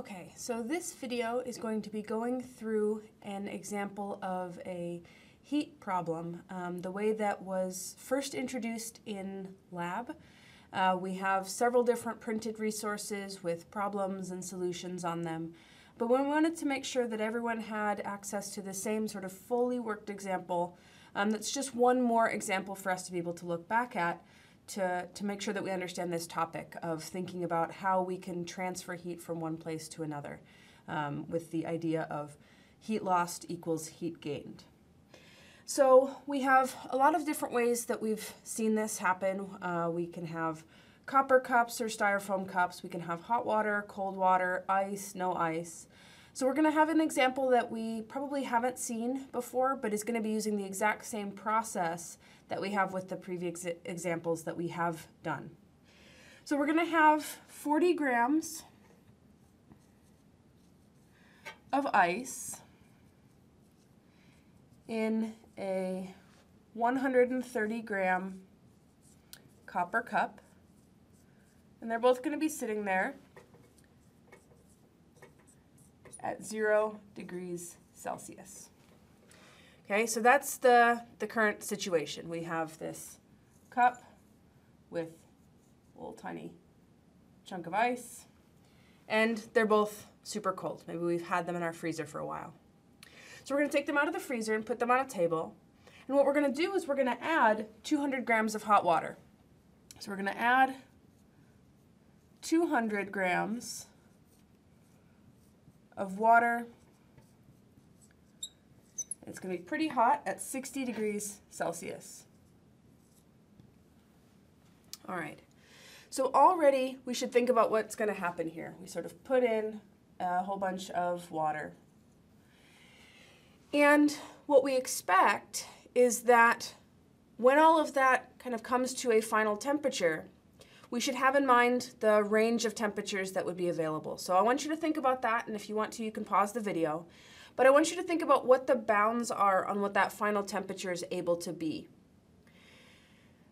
Okay, so this video is going to be going through an example of a heat problem, um, the way that was first introduced in lab. Uh, we have several different printed resources with problems and solutions on them, but we wanted to make sure that everyone had access to the same sort of fully worked example. Um, that's just one more example for us to be able to look back at to, to make sure that we understand this topic of thinking about how we can transfer heat from one place to another um, with the idea of heat lost equals heat gained. So we have a lot of different ways that we've seen this happen. Uh, we can have copper cups or styrofoam cups. We can have hot water, cold water, ice, no ice. So we're going to have an example that we probably haven't seen before, but is going to be using the exact same process that we have with the previous examples that we have done. So we're going to have 40 grams of ice in a 130 gram copper cup. And they're both going to be sitting there at zero degrees Celsius. Okay, so that's the, the current situation. We have this cup with a little tiny chunk of ice, and they're both super cold. Maybe we've had them in our freezer for a while. So we're going to take them out of the freezer and put them on a table. And what we're going to do is we're going to add 200 grams of hot water. So we're going to add 200 grams of water. It's going to be pretty hot at 60 degrees Celsius. All right. So already we should think about what's going to happen here. We sort of put in a whole bunch of water. And what we expect is that when all of that kind of comes to a final temperature, we should have in mind the range of temperatures that would be available. So I want you to think about that, and if you want to, you can pause the video. But I want you to think about what the bounds are on what that final temperature is able to be.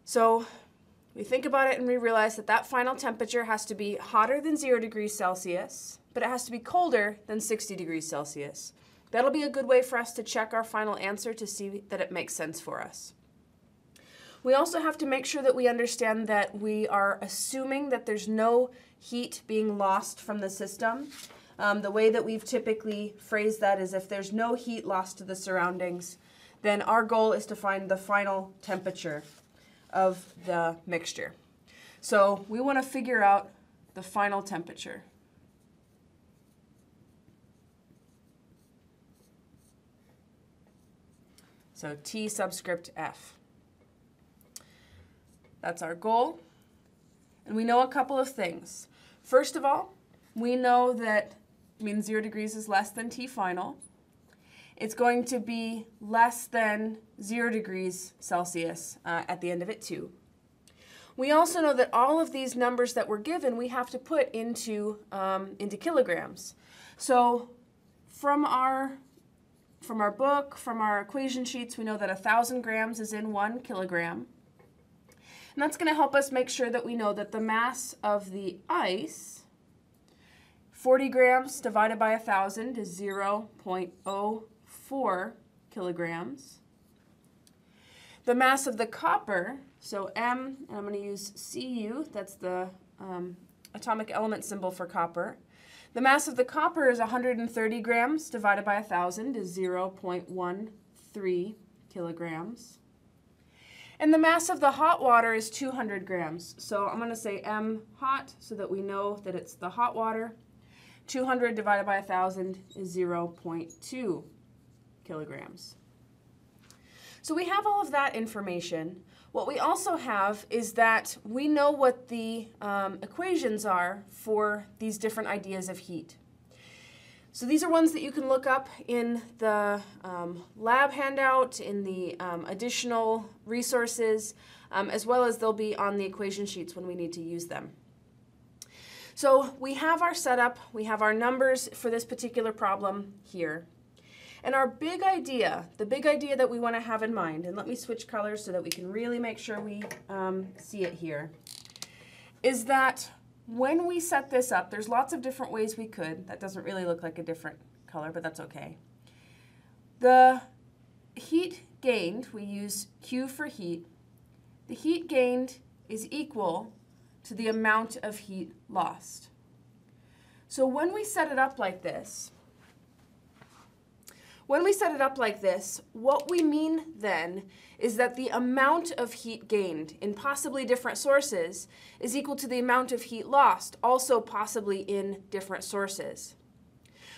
So we think about it and we realize that that final temperature has to be hotter than 0 degrees Celsius, but it has to be colder than 60 degrees Celsius. That'll be a good way for us to check our final answer to see that it makes sense for us. We also have to make sure that we understand that we are assuming that there's no heat being lost from the system. Um, the way that we've typically phrased that is if there's no heat lost to the surroundings, then our goal is to find the final temperature of the mixture. So we want to figure out the final temperature. So T subscript F. That's our goal. And we know a couple of things. First of all, we know that I mean zero degrees is less than T final. It's going to be less than zero degrees Celsius uh, at the end of it too. We also know that all of these numbers that we're given, we have to put into, um, into kilograms. So from our, from our book, from our equation sheets, we know that 1,000 grams is in one kilogram. And that's going to help us make sure that we know that the mass of the ice, 40 grams divided by 1,000 is 0.04 kilograms. The mass of the copper, so M, and I'm going to use Cu, that's the um, atomic element symbol for copper. The mass of the copper is 130 grams divided by 1,000 is 0.13 kilograms. And the mass of the hot water is 200 grams. So I'm going to say M hot so that we know that it's the hot water. 200 divided by 1,000 is 0.2 kilograms. So we have all of that information. What we also have is that we know what the um, equations are for these different ideas of heat. So these are ones that you can look up in the um, lab handout, in the um, additional resources, um, as well as they'll be on the equation sheets when we need to use them. So we have our setup, we have our numbers for this particular problem here. And our big idea, the big idea that we want to have in mind, and let me switch colors so that we can really make sure we um, see it here, is that when we set this up, there's lots of different ways we could. That doesn't really look like a different color, but that's okay. The heat gained, we use Q for heat. The heat gained is equal to the amount of heat lost. So when we set it up like this, when we set it up like this, what we mean then is that the amount of heat gained in possibly different sources is equal to the amount of heat lost, also possibly in different sources.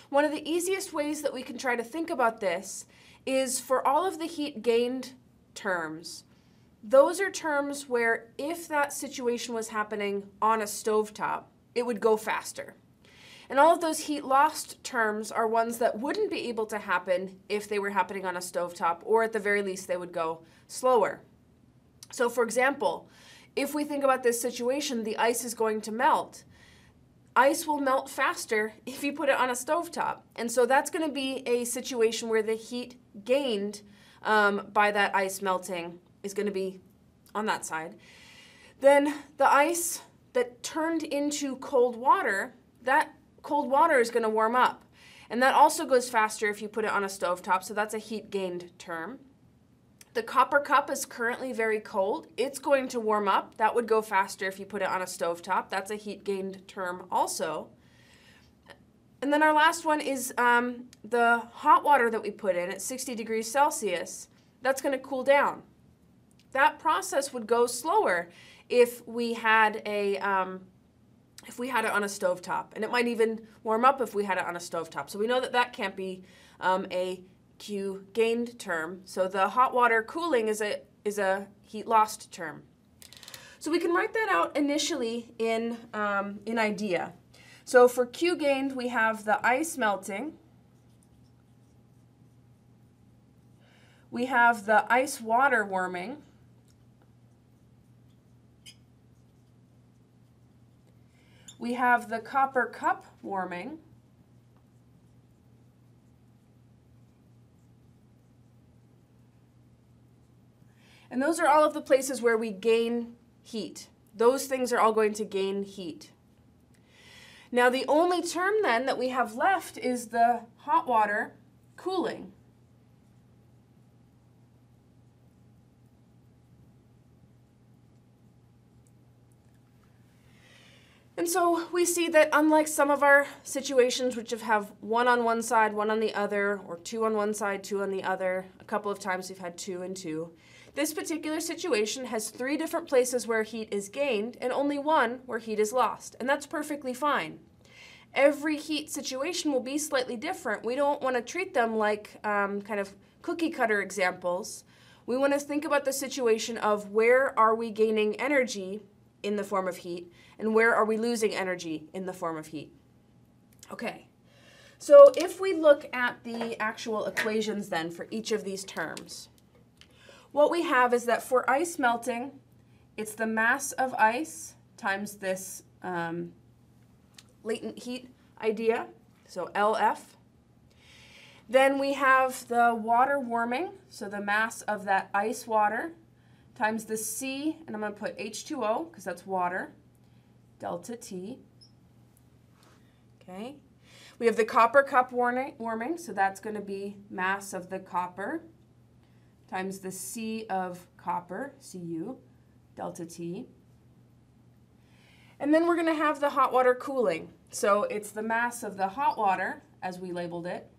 One of the easiest ways that we can try to think about this is for all of the heat gained terms. Those are terms where if that situation was happening on a stovetop, it would go faster. And all of those heat lost terms are ones that wouldn't be able to happen if they were happening on a stovetop, or at the very least, they would go slower. So, for example, if we think about this situation, the ice is going to melt. Ice will melt faster if you put it on a stovetop. And so that's going to be a situation where the heat gained um, by that ice melting is going to be on that side. Then the ice that turned into cold water, that cold water is going to warm up. And that also goes faster if you put it on a stovetop, so that's a heat gained term. The copper cup is currently very cold. It's going to warm up. That would go faster if you put it on a stovetop. That's a heat gained term also. And then our last one is um, the hot water that we put in at 60 degrees Celsius. That's going to cool down. That process would go slower if we had a um, if we had it on a stovetop. And it might even warm up if we had it on a stovetop. So we know that that can't be um, a Q gained term. So the hot water cooling is a, is a heat lost term. So we can write that out initially in, um, in IDEA. So for Q gained, we have the ice melting. We have the ice water warming. We have the copper cup warming. And those are all of the places where we gain heat. Those things are all going to gain heat. Now the only term then that we have left is the hot water cooling. And so we see that unlike some of our situations, which have, one on one side, one on the other, or two on one side, two on the other, a couple of times we've had two and two, this particular situation has three different places where heat is gained and only one where heat is lost, and that's perfectly fine. Every heat situation will be slightly different. We don't want to treat them like um, kind of cookie cutter examples. We want to think about the situation of where are we gaining energy in the form of heat, and where are we losing energy in the form of heat? Okay, so if we look at the actual equations then for each of these terms, what we have is that for ice melting, it's the mass of ice times this um, latent heat idea, so LF. Then we have the water warming, so the mass of that ice water times the C, and I'm going to put H2O because that's water, delta T. Okay. We have the copper cup warming, so that's going to be mass of the copper times the C of copper, Cu, delta T. And then we're going to have the hot water cooling. So it's the mass of the hot water, as we labeled it.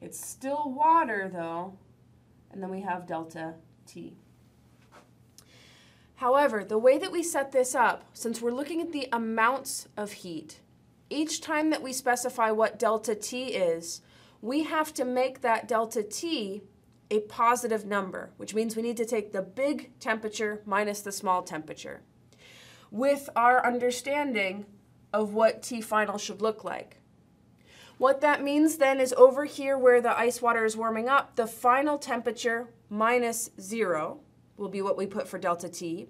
It's still water, though, and then we have delta T. However, the way that we set this up, since we're looking at the amounts of heat, each time that we specify what delta T is, we have to make that delta T a positive number, which means we need to take the big temperature minus the small temperature, with our understanding of what T final should look like. What that means then is over here where the ice water is warming up, the final temperature minus zero will be what we put for delta T.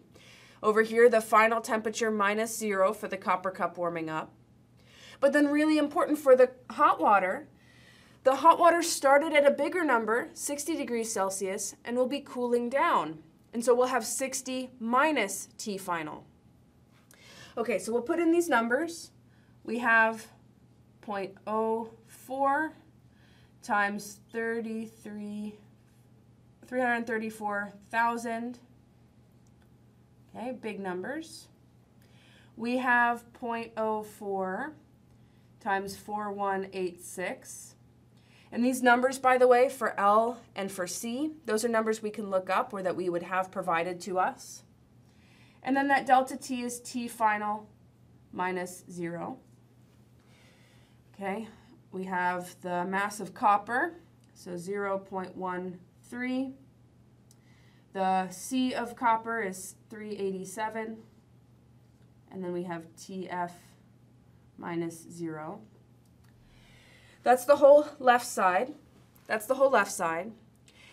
Over here, the final temperature minus zero for the copper cup warming up. But then really important for the hot water, the hot water started at a bigger number, 60 degrees Celsius, and will be cooling down. And so we'll have 60 minus T final. Okay, so we'll put in these numbers. We have 0.04 times 33, 334,000. Okay, big numbers. We have 0.04 times 4186. And these numbers, by the way, for L and for C, those are numbers we can look up or that we would have provided to us. And then that delta T is T final minus 0. Okay, we have the mass of copper, so 0.13. The C of copper is 387. And then we have TF minus 0. That's the whole left side. That's the whole left side.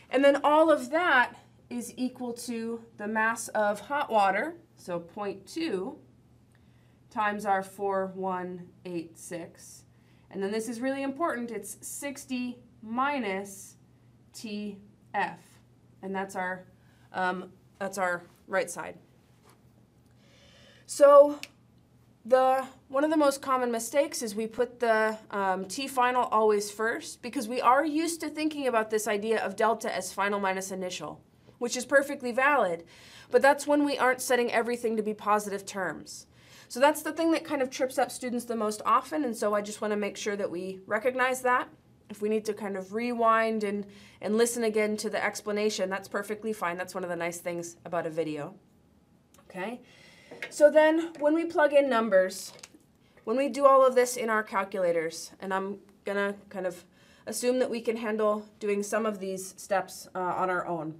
And then all of that is equal to the mass of hot water, so 0.2 times our 4186. And then this is really important, it's 60 minus TF. And that's our, um, that's our right side. So the one of the most common mistakes is we put the um, T final always first because we are used to thinking about this idea of delta as final minus initial, which is perfectly valid, but that's when we aren't setting everything to be positive terms. So that's the thing that kind of trips up students the most often, and so I just want to make sure that we recognize that. If we need to kind of rewind and, and listen again to the explanation, that's perfectly fine. That's one of the nice things about a video. Okay? So then when we plug in numbers, when we do all of this in our calculators, and I'm to kind of assume that we can handle doing some of these steps uh, on our own.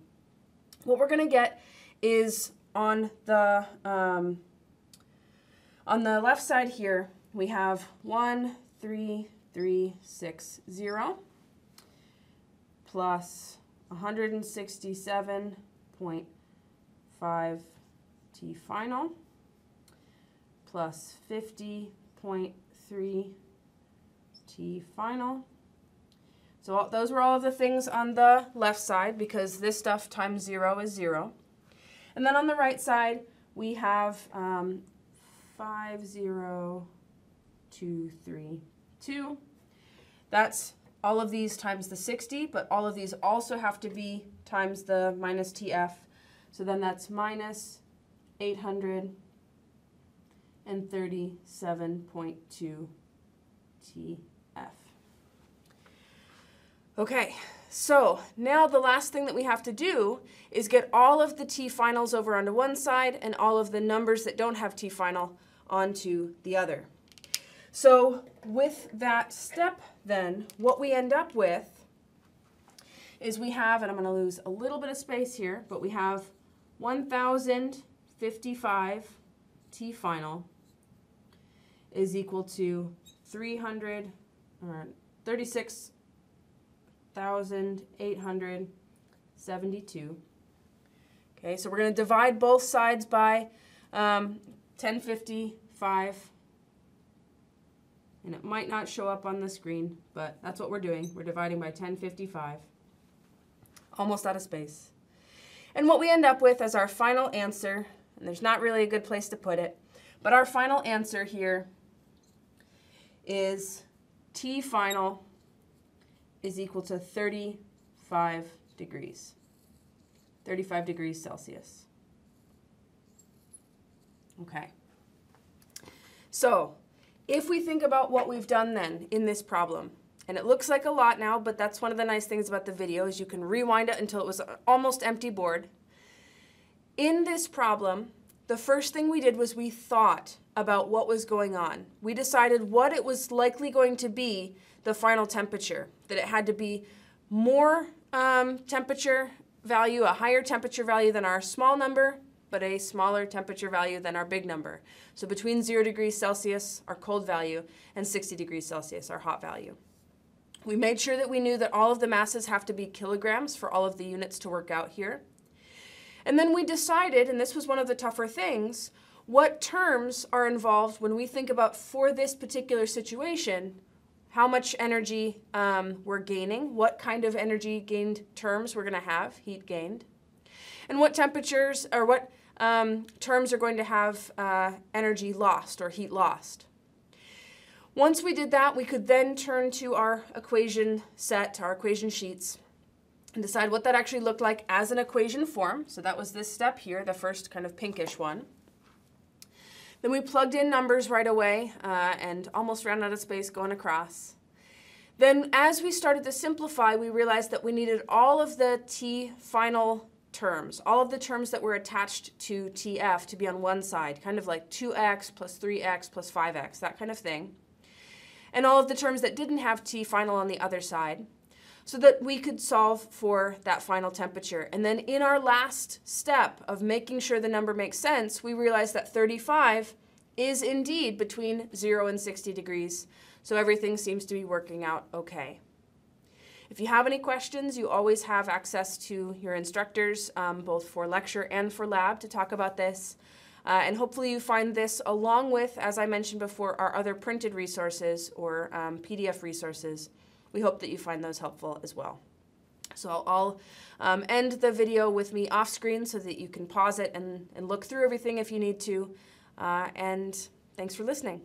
What we're to get is on the, um, on the left side here, we have 1, 3, 3, 6, 0 plus 167.5 T final plus 50.3 T final. So those were all of the things on the left side because this stuff times 0 is 0. And then on the right side, we have um, 5, 0, 2, 3, 2. That's all of these times the 60, but all of these also have to be times the minus TF. So then that's minus 837.2 TF. Okay, so now the last thing that we have to do is get all of the T finals over onto one side and all of the numbers that don't have T final onto the other. So with that step then, what we end up with is we have, and I'm going to lose a little bit of space here, but we have 1,055 T final is equal to 300, or 36,872. Okay, so we're going to divide both sides by um, 1055 and it might not show up on the screen, but that's what we're doing. We're dividing by 1055. Almost out of space. And what we end up with as our final answer, and there's not really a good place to put it, but our final answer here is T final is equal to 35 degrees. 35 degrees Celsius. Okay. So if we think about what we've done then in this problem, and it looks like a lot now, but that's one of the nice things about the video is you can rewind it until it was almost empty board. In this problem, the first thing we did was we thought about what was going on. We decided what it was likely going to be the final temperature, that it had to be more um, temperature value, a higher temperature value than our small number, but a smaller temperature value than our big number. So between 0 degrees Celsius, our cold value, and 60 degrees Celsius, our hot value. We made sure that we knew that all of the masses have to be kilograms for all of the units to work out here. And then we decided, and this was one of the tougher things, what terms are involved when we think about for this particular situation, how much energy um, we're gaining, what kind of energy gained terms we're going to have, heat gained, and what temperatures or what um, terms are going to have uh, energy lost or heat lost. Once we did that, we could then turn to our equation set, our equation sheets, and decide what that actually looked like as an equation form. So that was this step here, the first kind of pinkish one. Then we plugged in numbers right away uh, and almost ran out of space going across. Then as we started to simplify, we realized that we needed all of the t final terms, all of the terms that were attached to tf to be on one side, kind of like 2x plus 3x plus 5x, that kind of thing. And all of the terms that didn't have t final on the other side, so that we could solve for that final temperature. And then in our last step of making sure the number makes sense, we realized that 35 is indeed between 0 and 60 degrees, so everything seems to be working out okay. If you have any questions, you always have access to your instructors, um, both for lecture and for lab, to talk about this. Uh, and hopefully you find this along with, as I mentioned before, our other printed resources or um, PDF resources. We hope that you find those helpful as well. So I'll um, end the video with me off screen so that you can pause it and, and look through everything if you need to. Uh, and thanks for listening.